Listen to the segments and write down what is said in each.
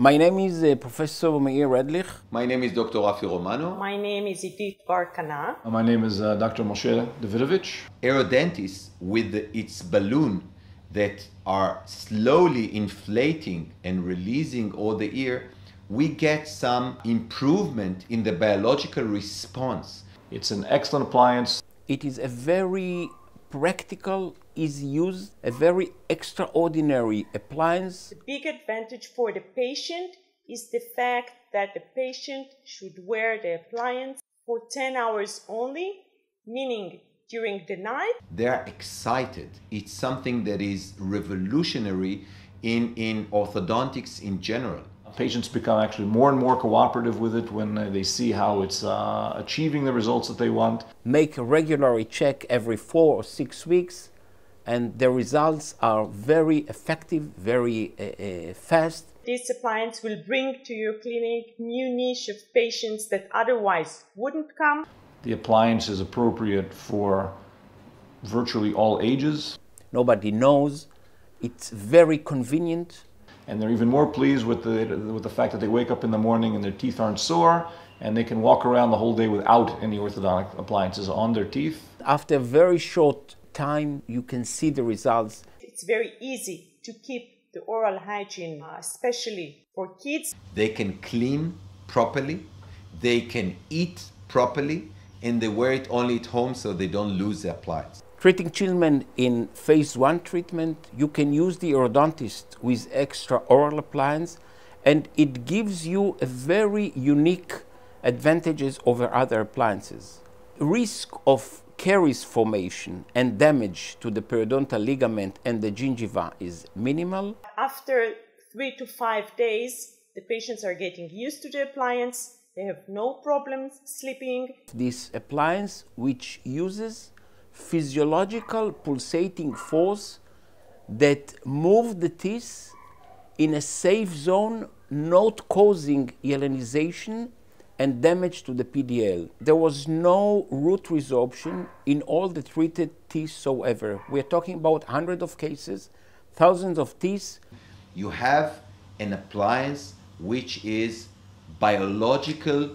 My name is uh, Professor Meir Redlich. My name is Dr. Rafi Romano. My name is Edith Barkana. My name is uh, Dr. Moshe Davidovich. Aerodentis, with its balloon that are slowly inflating and releasing all the air, we get some improvement in the biological response. It's an excellent appliance. It is a very practical, easy use, a very extraordinary appliance. The big advantage for the patient is the fact that the patient should wear the appliance for 10 hours only, meaning during the night. They're excited. It's something that is revolutionary in, in orthodontics in general. Patients become actually more and more cooperative with it when they see how it's uh, achieving the results that they want. Make a regular check every four or six weeks, and the results are very effective, very uh, uh, fast. This appliance will bring to your clinic new niche of patients that otherwise wouldn't come. The appliance is appropriate for virtually all ages. Nobody knows. It's very convenient and they're even more pleased with the, with the fact that they wake up in the morning and their teeth aren't sore and they can walk around the whole day without any orthodontic appliances on their teeth. After a very short time, you can see the results. It's very easy to keep the oral hygiene, uh, especially for kids. They can clean properly, they can eat properly, and they wear it only at home so they don't lose their appliance. Treating children in phase one treatment, you can use the orthodontist with extra oral appliance, and it gives you a very unique advantages over other appliances. Risk of caries formation and damage to the periodontal ligament and the gingiva is minimal. After three to five days, the patients are getting used to the appliance. They have no problems sleeping. This appliance, which uses physiological pulsating force that move the teeth in a safe zone, not causing hyalinization and damage to the PDL. There was no root resorption in all the treated teeth so ever. We're talking about hundreds of cases, thousands of teeth. You have an appliance which is biological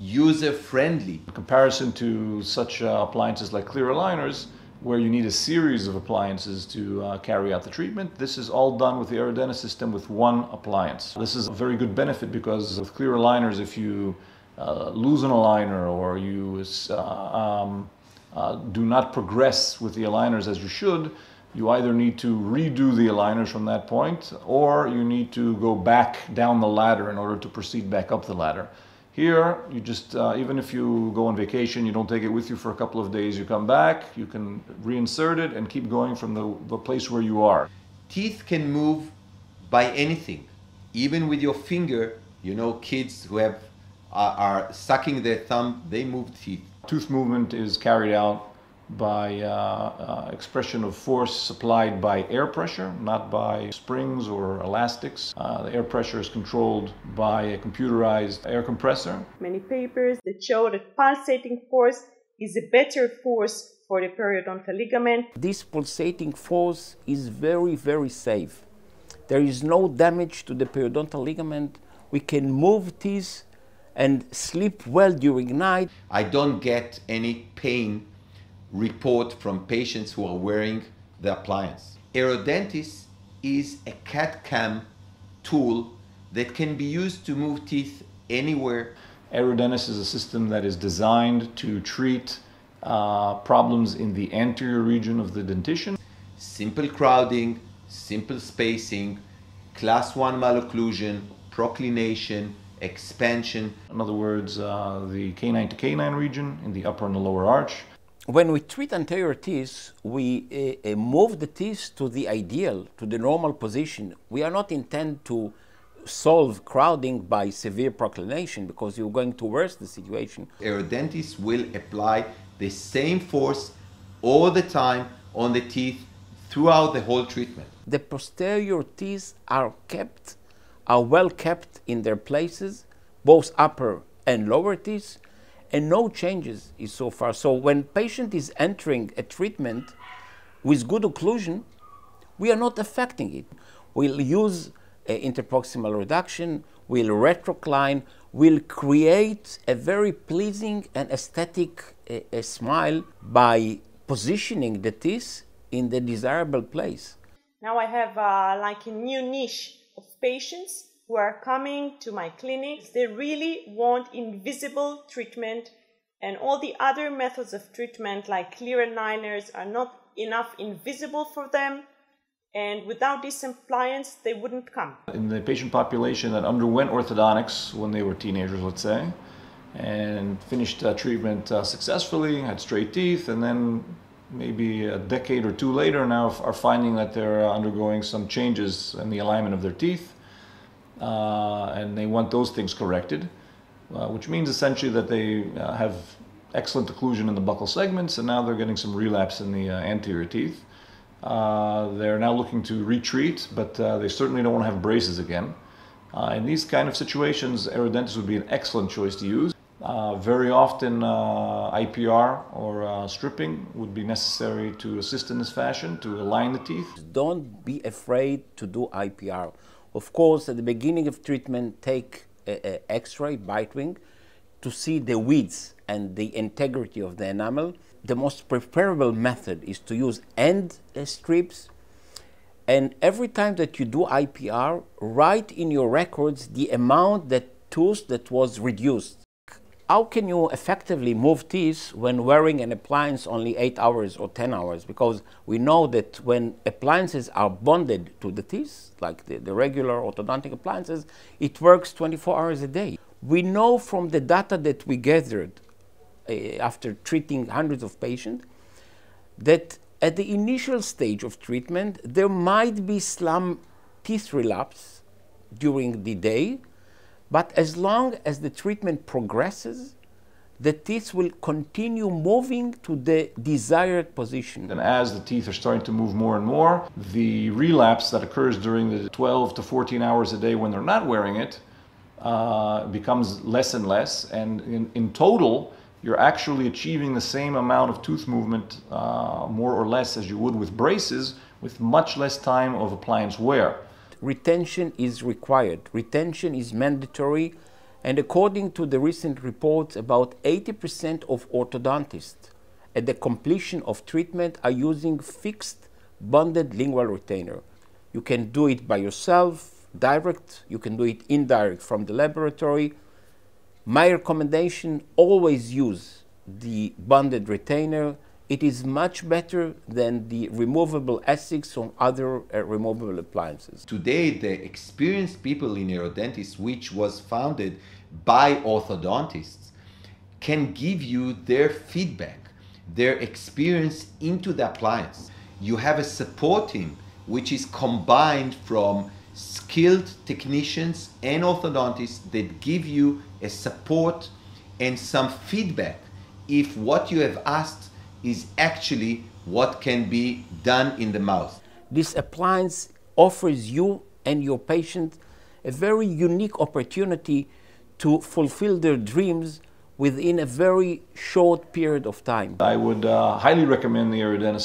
user friendly. In comparison to such uh, appliances like clear aligners, where you need a series of appliances to uh, carry out the treatment. This is all done with the Aerodentis system with one appliance. This is a very good benefit because with clear aligners, if you uh, lose an aligner or you uh, um, uh, do not progress with the aligners as you should, you either need to redo the aligners from that point or you need to go back down the ladder in order to proceed back up the ladder. Here, you just, uh, even if you go on vacation, you don't take it with you for a couple of days, you come back, you can reinsert it and keep going from the, the place where you are. Teeth can move by anything, even with your finger. You know, kids who have, uh, are sucking their thumb, they move teeth. Tooth movement is carried out by uh, uh, expression of force supplied by air pressure, not by springs or elastics. Uh, the air pressure is controlled by a computerized air compressor. Many papers that show that pulsating force is a better force for the periodontal ligament. This pulsating force is very, very safe. There is no damage to the periodontal ligament. We can move teeth and sleep well during night. I don't get any pain report from patients who are wearing the appliance. Aerodentis is a CAD-CAM tool that can be used to move teeth anywhere. Aerodentis is a system that is designed to treat uh, problems in the anterior region of the dentition. Simple crowding, simple spacing, class 1 malocclusion, proclination, expansion. In other words, uh, the canine to canine region in the upper and the lower arch when we treat anterior teeth, we uh, move the teeth to the ideal, to the normal position. We are not intend to solve crowding by severe proclination because you're going to worsen the situation. Aerodentis will apply the same force all the time on the teeth throughout the whole treatment. The posterior teeth are kept, are well kept in their places, both upper and lower teeth, and no changes is so far. So when patient is entering a treatment with good occlusion, we are not affecting it. We'll use uh, interproximal reduction, we'll retrocline, we'll create a very pleasing and aesthetic uh, smile by positioning the teeth in the desirable place. Now I have uh, like a new niche patients who are coming to my clinics. They really want invisible treatment and all the other methods of treatment like clear aligners are not enough invisible for them and without this appliance they wouldn't come. In the patient population that underwent orthodontics when they were teenagers, let's say, and finished uh, treatment uh, successfully, had straight teeth, and then maybe a decade or two later now are finding that they're undergoing some changes in the alignment of their teeth, uh, and they want those things corrected, uh, which means essentially that they uh, have excellent occlusion in the buccal segments, and now they're getting some relapse in the uh, anterior teeth. Uh, they're now looking to retreat, but uh, they certainly don't want to have braces again. Uh, in these kind of situations, Aerodentis would be an excellent choice to use. Uh, very often, uh, IPR or uh, stripping would be necessary to assist in this fashion to align the teeth. Don't be afraid to do IPR. Of course, at the beginning of treatment, take an X-ray, bitewing, to see the width and the integrity of the enamel the most preferable method is to use end strips. And every time that you do IPR, write in your records the amount that tooth that was reduced. How can you effectively move teeth when wearing an appliance only 8 hours or 10 hours? Because we know that when appliances are bonded to the teeth, like the, the regular orthodontic appliances, it works 24 hours a day. We know from the data that we gathered uh, after treating hundreds of patients, that at the initial stage of treatment, there might be some teeth relapse during the day, but as long as the treatment progresses, the teeth will continue moving to the desired position. And as the teeth are starting to move more and more, the relapse that occurs during the 12 to 14 hours a day when they're not wearing it uh, becomes less and less. And in, in total, you're actually achieving the same amount of tooth movement, uh, more or less, as you would with braces, with much less time of appliance wear. Retention is required. Retention is mandatory. And according to the recent reports, about 80% of orthodontists at the completion of treatment are using fixed bonded lingual retainer. You can do it by yourself, direct, you can do it indirect from the laboratory, my recommendation, always use the bonded retainer. It is much better than the removable Essix or other uh, removable appliances. Today, the experienced people in Aerodentis, which was founded by orthodontists, can give you their feedback, their experience into the appliance. You have a support team which is combined from skilled technicians and orthodontists that give you a support and some feedback if what you have asked is actually what can be done in the mouth. This appliance offers you and your patient a very unique opportunity to fulfill their dreams within a very short period of time. I would uh, highly recommend the Aerodentis